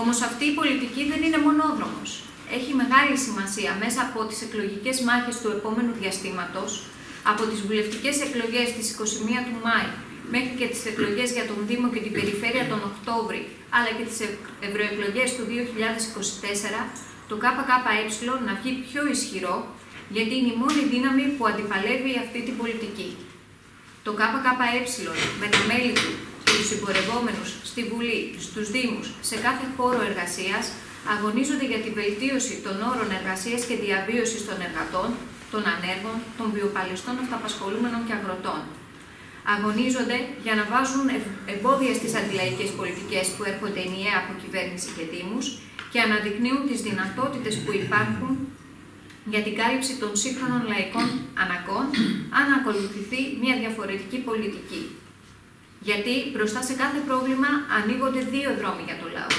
Όμως αυτή η πολιτική δεν είναι μονόδρομος. Έχει μεγάλη σημασία μέσα από τις εκλογικές μάχες του επόμενου διαστήματος, από τις βουλευτικές εκλογές της 21 του Μάη μέχρι και τις εκλογές για τον Δήμο και την Περιφέρεια τον Οκτώβρη, αλλά και τις ευρωεκλογές του 2024, το ΚΚΕ να βγει πιο ισχυρό, γιατί είναι η μόνη δύναμη που αντιπαλεύει αυτή την πολιτική. Το ΚΚΕ με τα μέλη του και τους συμπορευόμενους στη Βουλή, στους Δήμους, σε κάθε χώρο εργασίας, αγωνίζονται για τη βελτίωση των όρων εργασίας και διαβίωσης των εργατών, των ανέργων, των βιοπαλιστών αυταπασχολούμενων και αγροτών. Αγωνίζονται για να βάζουν εμπόδια στις αντιλαϊκές πολιτικές που έρχονται ενιαία από κυβέρνηση και δήμους και αναδεικνύουν τις δυνατότητες που υπάρχουν για την κάλυψη των σύγχρονων λαϊκών αναγκών αν ακολουθηθεί μια διαφορετική πολιτική. Γιατί μπροστά σε κάθε πρόβλημα ανοίγονται δύο δρόμοι για το λαό.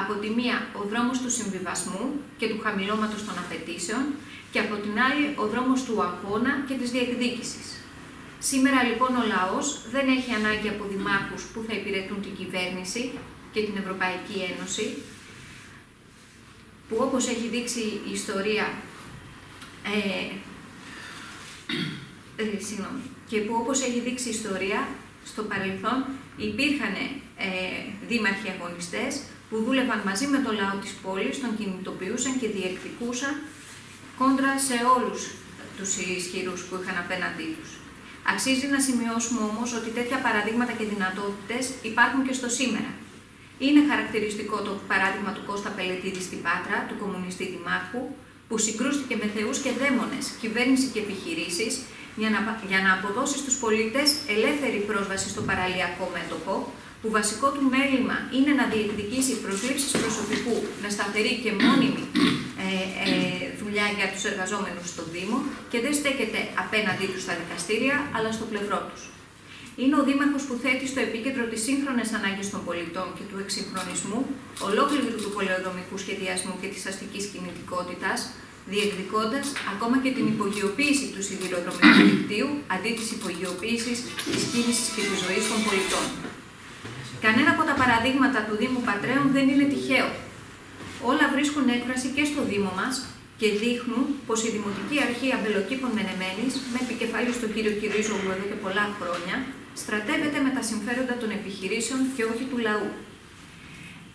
Από τη μία ο δρόμος του συμβιβασμού και του χαμηλώματος των απαιτήσεων και από την άλλη ο δρόμος του αγώνα και της διεκδίκησης. Σήμερα λοιπόν ο λαός δεν έχει ανάγκη από δημάρχους που θα υπηρετούν την κυβέρνηση και την Ευρωπαϊκή Ένωση, που όπως έχει δείξει η ιστορία ε, ε, και που όπως έχει δείξει η ιστορία, στο παρελθόν υπήρχαν ε, δήμαρχοι αγωνιστές που δούλευαν μαζί με το λαό της πόλης, τον κινητοποιούσαν και διεκδικούσαν κόντρα σε όλους τους ισχυρούς που είχαν απέναντί τους. Αξίζει να σημειώσουμε όμως ότι τέτοια παραδείγματα και δυνατότητες υπάρχουν και στο σήμερα. Είναι χαρακτηριστικό το παράδειγμα του Κώστα Πελετήδη στην Πάτρα, του κομμουνιστή δημάρχου, που συγκρούστηκε με θεούς και δαίμονες, κυβέρνηση και επιχειρήσεις, για να, για να αποδώσεις στους πολίτες ελεύθερη πρόσβαση στο παραλιακό μέτωπο, που βασικό του μέλημα είναι να διεκδικήσει προσλήψεις προσωπικού με σταθερή και μόνιμη ε, ε, δουλειά για τους εργαζόμενους στο Δήμο και δεν στέκεται απέναντί τους στα δικαστήρια, αλλά στο πλευρό τους. Είναι ο Δήμαρχος που θέτει στο επίκεντρο τις σύγχρονες ανάγκες των πολιτών και του εξυγχρονισμού, ολόκληρου του πολεοδομικού σχεδιασμού και της αστικής κινητικότητας, διεκδικώντας ακόμα και την υπογειοποίηση του σιδηροδρομικού δικτύου αντί της υπογειοποίησης της κίνησης και της ζωής των πολιτών. Κανένα από τα παραδείγματα του Δήμου Πατρέων δεν είναι τυχαίο. Όλα βρίσκουν έκφραση και στο Δήμο μας και δείχνουν πως η Δημοτική Αρχή Αμπελοκήπων Μενεμένης, με επικεφαλής στον κύριο Κυρίζογλου εδώ και πολλά χρόνια, στρατεύεται με τα συμφέροντα των επιχειρήσεων και όχι του λαού.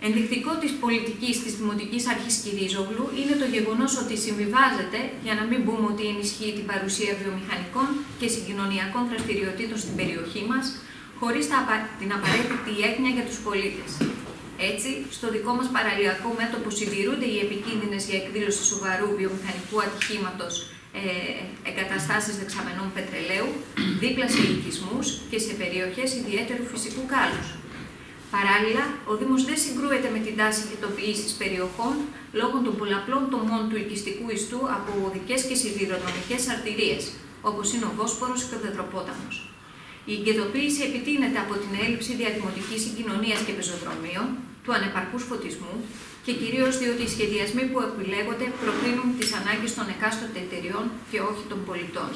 Ενδεικτικό της πολιτικής της Δημοτικής Αρχής Κυρίζογλου είναι το γεγονός ότι συμβιβάζεται, για να μην πούμε ότι ενισχύει την παρουσία βιομηχανικών και συγκοινωνιακών δραστηριοτήτων στην περιοχή μας, χωρίς την απαραίτητη έγνοια για τους πολίτες. Έτσι, στο δικό μας παραλιακό μέτωπο συντηρούνται οι επικίνδυνες για εκδήλωση σοβαρού βιομηχανικού ατυχήματος ε, εγκαταστάσεις δεξαμενών πετρελαίου, δίπλα σε οικισμούς και σε περιοχές ιδιαίτερου φυσικού κάλους. Παράλληλα, ο Δήμος δεν συγκρούεται με την τάση χετοποίησης περιοχών λόγω των πολλαπλών τομών του οικιστικού ιστού από οδικές και σιδηροδρομικές αρτηρίες, όπως είναι ο Βόσπορος και ο Δεδροπόταμος. Η εγκαιτοποίηση επιτείνεται από την έλλειψη διαδημοτικής συγκοινωνίας και πεζοδρομίων, του ανεπαρκούς φωτισμού και κυρίως διότι οι σχεδιασμοί που επιλέγονται προκρίνουν τις ανάγκες των εκάστοτε εταιριών και όχι των πολιτών.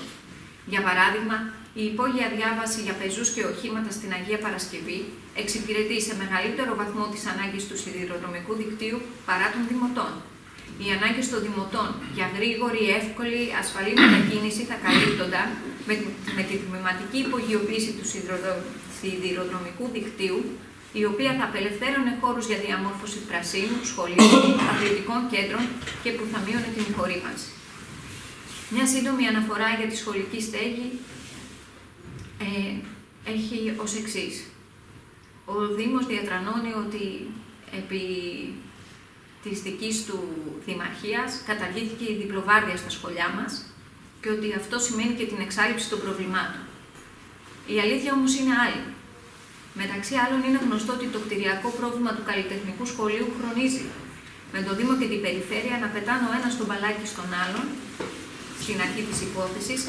Για παράδειγμα, η υπόγεια διάβαση για πεζούς και οχήματα στην Αγία Παρασκευή εξυπηρετεί σε μεγαλύτερο βαθμό τις ανάγκες του σιδηροδρομικού δικτύου παρά των δημοτών. Οι ανάγκες των δημοτών για γρήγορη, εύκολη, ασφαλή μετακίνηση θα καλύπτονταν με, με τη τμηματική υπογειοποίηση του σιδηροδρομικού δικτύου η οποία θα απελευθέρωνε χώρους για διαμόρφωση πρασίνου, σχολείων, αθλητικών κέντρων και που θα μείωνε την υπορρίμανση. Μια σύντομη αναφορά για τη σχολική στέγη ε, έχει ως εξής. Ο Δήμος διατρανώνει ότι επί της δικής του δημαρχίας καταργήθηκε η διπλοβάρδια στα σχολιά μας και ότι αυτό σημαίνει και την εξάλληψη των προβλημάτων. Η αλήθεια όμως είναι άλλη. Μεταξύ άλλων, είναι γνωστό ότι το κτηριακό πρόβλημα του καλλιτεχνικού σχολείου χρονίζει. Με το Δήμο και την Περιφέρεια να πετάνε ο ένας τον μπαλάκι στον άλλον, στην αρχή της υπόθεσης,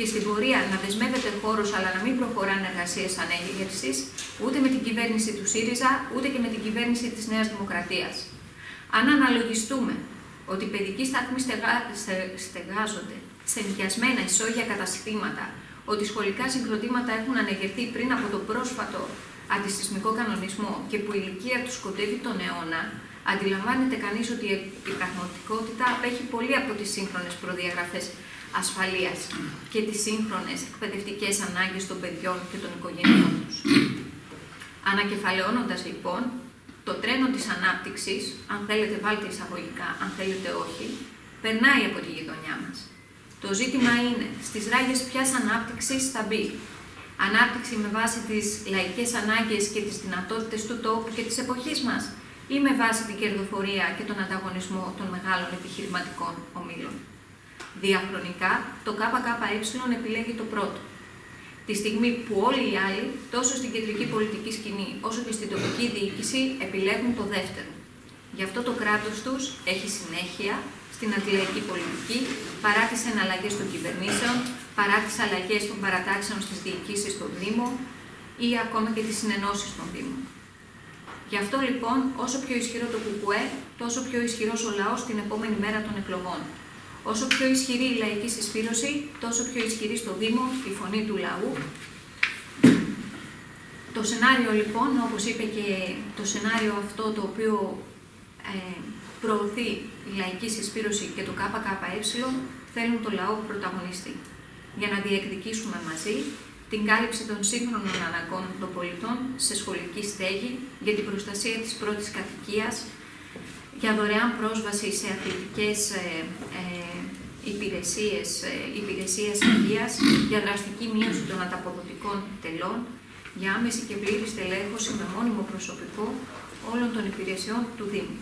και στην πορεία να δεσμεύεται χώρος αλλά να μην προχωράνε εργασίες ανέγερσης ούτε με την κυβέρνηση του ΣΥΡΙΖΑ ούτε και με την κυβέρνηση της Νέας Δημοκρατίας. Αν αναλογιστούμε ότι οι παιδικοί σταθμοί στεγά, στεγάζονται σε νοικιασμένα ισόγεια καταστήματα, ότι σχολικά συγκροτήματα έχουν ανεγερθεί πριν από το πρόσφατο αντισυσμικό κανονισμό και που η ηλικία τους σκοτεύει τον αιώνα, αντιλαμβάνεται κανείς ότι η πραγματικότητα απέχει πολύ από τις σύγχρονες προδιαγραφές ασφαλείας και τις σύγχρονες εκπαιδευτικές ανάγκες των παιδιών και των οικογενειών τους. Ανακεφαλαιώνοντας λοιπόν, το τρένο της ανάπτυξης, αν θέλετε βάλτε εισαγωγικά, αν θέλετε όχι, περνάει από τη γειτονιά μας. Το ζήτημα είναι στις ράγες ποιας ανάπτυξης θα μπει; Ανάπτυξη με βάση τις λαϊκές ανάγκες και τις δυνατότητες του τόπου και της εποχής μας; Ή με βάση την κερδοφορία και τον ανταγωνισμό των μεγάλων επιχειρηματικών ομίλων. Διαχρονικά, το ΚΚΕ επιλέγει το πρώτο. Τη στιγμή που όλοι οι άλλοι, τόσο στην κεντρική πολιτική σκηνή όσο και στην τοπική διοίκηση, επιλέγουν το δεύτερο. Γι' αυτό το κράτος τους έχει συνέχεια στην αντιλαϊκή πολιτική, παρά τις εναλλαγές των κυβερνήσεων, παρά τις αλλαγές των παρατάξεων στις διοικήσεις των Δήμων ή ακόμα και τις συνενώσεις των Δήμων. Γι' αυτό λοιπόν, όσο πιο ισχυρό το ΚΚΕ, τόσο πιο ισχυρός ο λαός την επόμενη μέρα των εκλογών. Όσο πιο ισχυρή η λαϊκή συσπήρωση, τόσο πιο ισχυρή στο Δήμο η φωνή του λαού. Το σενάριο λοιπόν, όπως είπε και το σενάριο αυτό το οποίο ε, προωθεί η λαϊκή συσπήρωση και το ΚΚΕ, θέλουν το λαό πρωταγωνιστή. Για να διεκδικήσουμε μαζί την κάλυψη των σύγχρονων αναγκών των πολιτών σε σχολική στέγη, για την προστασία της πρώτης κατοικίας, για δωρεάν πρόσβαση σε αθλητικές ε, ε, υπηρεσίες, ε, υπηρεσίες υγείας, για δραστική μείωση των ανταποδοτικών τελών, για άμεση και πλήρης στελέχωση με μόνιμο προσωπικό όλων των υπηρεσιών του Δήμου.